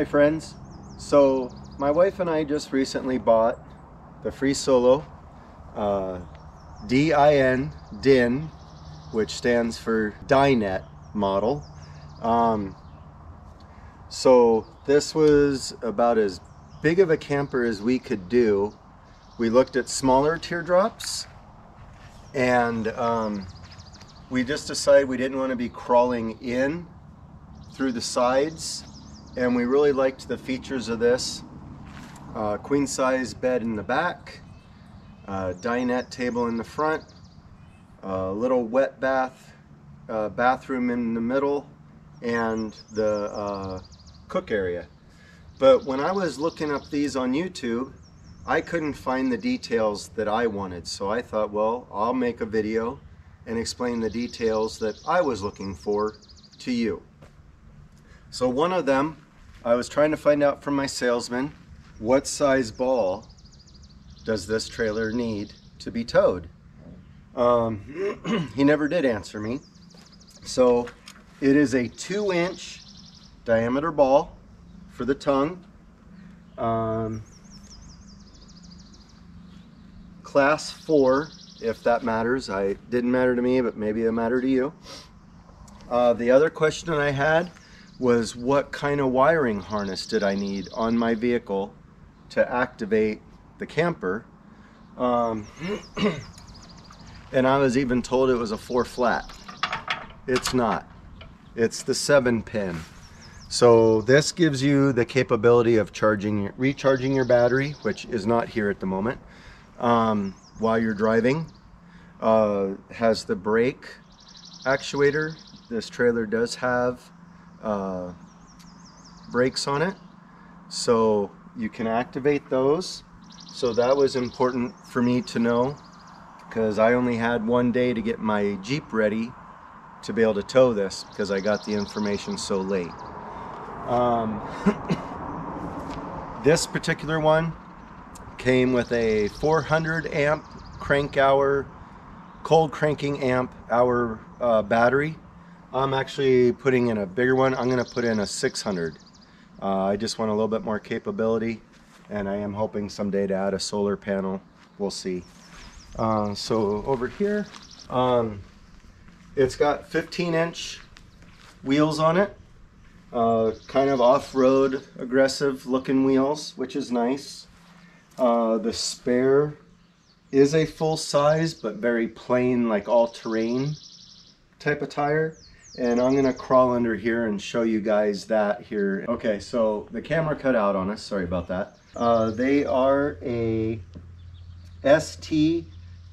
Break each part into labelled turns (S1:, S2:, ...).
S1: Hi friends. So my wife and I just recently bought the Free Solo uh, DIN, DIN, which stands for Dinette model. Um, so this was about as big of a camper as we could do. We looked at smaller teardrops and um, we just decided we didn't want to be crawling in through the sides and we really liked the features of this. Uh, queen size bed in the back, uh, dinette table in the front, a little wet bath, uh, bathroom in the middle, and the uh, cook area. But when I was looking up these on YouTube, I couldn't find the details that I wanted. So I thought, well, I'll make a video and explain the details that I was looking for to you. So one of them, I was trying to find out from my salesman, what size ball does this trailer need to be towed? Um, he never did answer me. So it is a two inch diameter ball for the tongue. Um, class four, if that matters. I didn't matter to me, but maybe it mattered to you. Uh, the other question I had was what kind of wiring harness did I need on my vehicle to activate the camper. Um, and I was even told it was a four flat. It's not. It's the seven pin. So this gives you the capability of charging, recharging your battery, which is not here at the moment, um, while you're driving. Uh, has the brake actuator. This trailer does have uh, brakes on it. So you can activate those. So that was important for me to know because I only had one day to get my Jeep ready to be able to tow this because I got the information so late. Um, this particular one came with a 400 amp crank hour cold cranking amp hour uh, battery I'm actually putting in a bigger one. I'm going to put in a 600. Uh, I just want a little bit more capability and I am hoping someday to add a solar panel. We'll see. Uh, so over here, um, it's got 15 inch wheels on it. Uh, kind of off-road aggressive looking wheels, which is nice. Uh, the spare is a full size, but very plain, like all-terrain type of tire and I'm gonna crawl under here and show you guys that here. Okay, so the camera cut out on us, sorry about that. Uh, they are a ST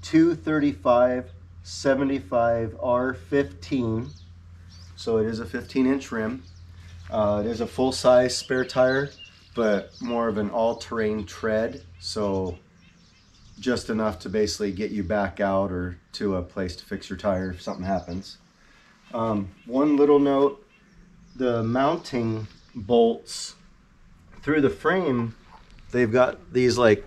S1: 235 75 R15. So it is a 15 inch rim. Uh, it is a full size spare tire, but more of an all-terrain tread. So just enough to basically get you back out or to a place to fix your tire if something happens. Um, one little note, the mounting bolts through the frame, they've got these like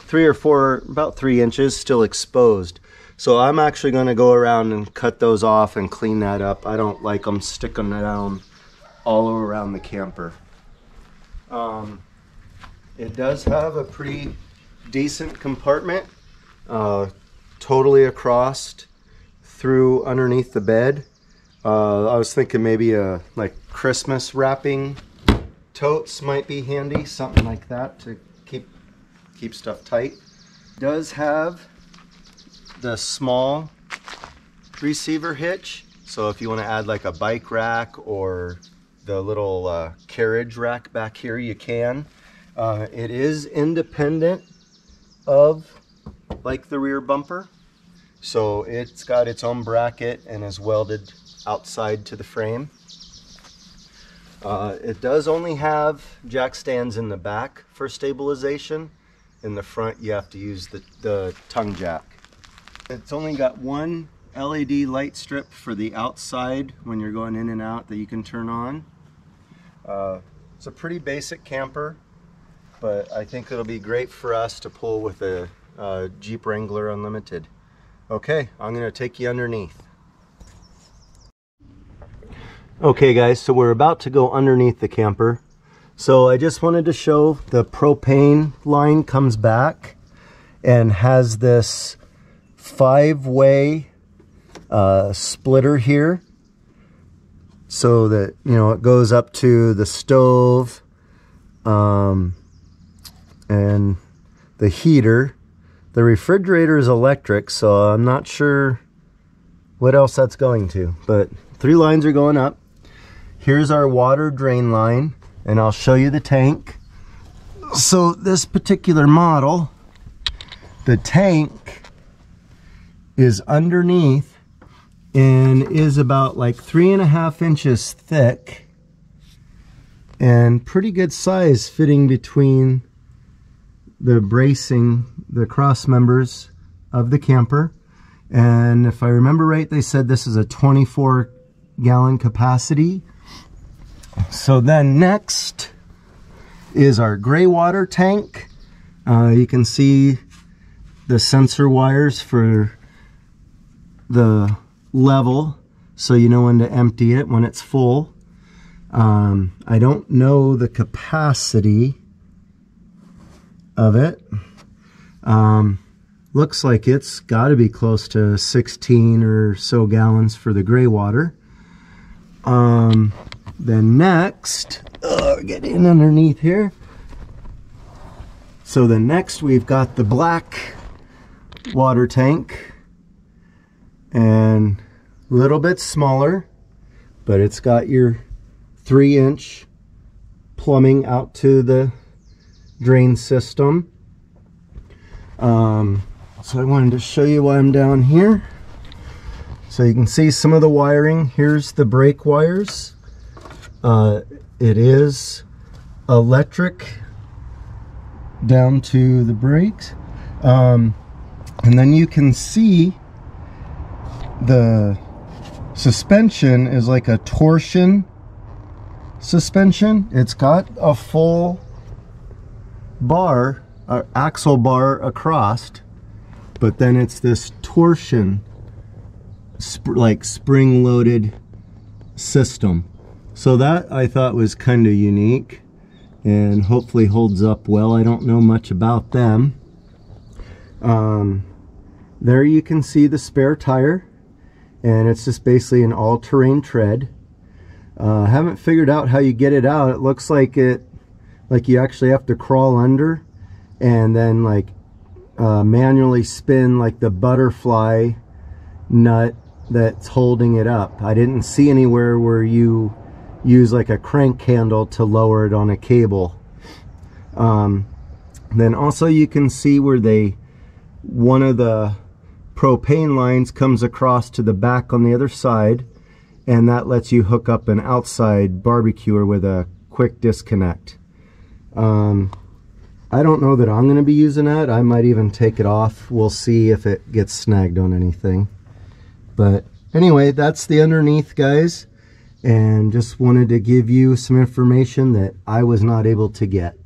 S1: three or four, about three inches still exposed. So I'm actually going to go around and cut those off and clean that up. I don't like them sticking down all around the camper. Um, it does have a pretty decent compartment, uh, totally across through underneath the bed. Uh, I was thinking maybe a like Christmas wrapping totes might be handy, something like that to keep keep stuff tight. Does have the small receiver hitch, so if you want to add like a bike rack or the little uh, carriage rack back here, you can. Uh, it is independent of like the rear bumper, so it's got its own bracket and is welded outside to the frame. Uh, it does only have jack stands in the back for stabilization. In the front, you have to use the, the tongue jack. It's only got one LED light strip for the outside when you're going in and out that you can turn on. Uh, it's a pretty basic camper, but I think it'll be great for us to pull with a uh, Jeep Wrangler Unlimited. Okay, I'm gonna take you underneath. Okay guys, so we're about to go underneath the camper. So I just wanted to show the propane line comes back and has this five-way uh, splitter here so that you know it goes up to the stove um, and the heater the refrigerator is electric so I'm not sure what else that's going to but three lines are going up here's our water drain line and I'll show you the tank so this particular model the tank is underneath and is about like three and a half inches thick and pretty good size fitting between the bracing, the cross members of the camper. And if I remember right, they said this is a 24 gallon capacity. So then next is our gray water tank. Uh, you can see the sensor wires for the level so you know when to empty it when it's full. Um, I don't know the capacity of it. Um, looks like it's got to be close to 16 or so gallons for the gray water. Um, then next, uh, get in underneath here. So the next we've got the black water tank and a little bit smaller, but it's got your three inch plumbing out to the drain system. Um, so I wanted to show you why I'm down here. So you can see some of the wiring. Here's the brake wires. Uh, it is electric down to the brakes. Um, and then you can see the suspension is like a torsion suspension. It's got a full bar, uh, axle bar across, but then it's this torsion, sp like spring-loaded system. So that I thought was kind of unique and hopefully holds up well. I don't know much about them. Um, there you can see the spare tire and it's just basically an all-terrain tread. Uh, haven't figured out how you get it out. It looks like it, like you actually have to crawl under and then like uh, manually spin like the butterfly nut that's holding it up. I didn't see anywhere where you use like a crank handle to lower it on a cable. Um, then also you can see where they, one of the propane lines comes across to the back on the other side and that lets you hook up an outside barbecuer with a quick disconnect. Um, I don't know that I'm going to be using that. I might even take it off. We'll see if it gets snagged on anything. But anyway, that's the underneath, guys. And just wanted to give you some information that I was not able to get.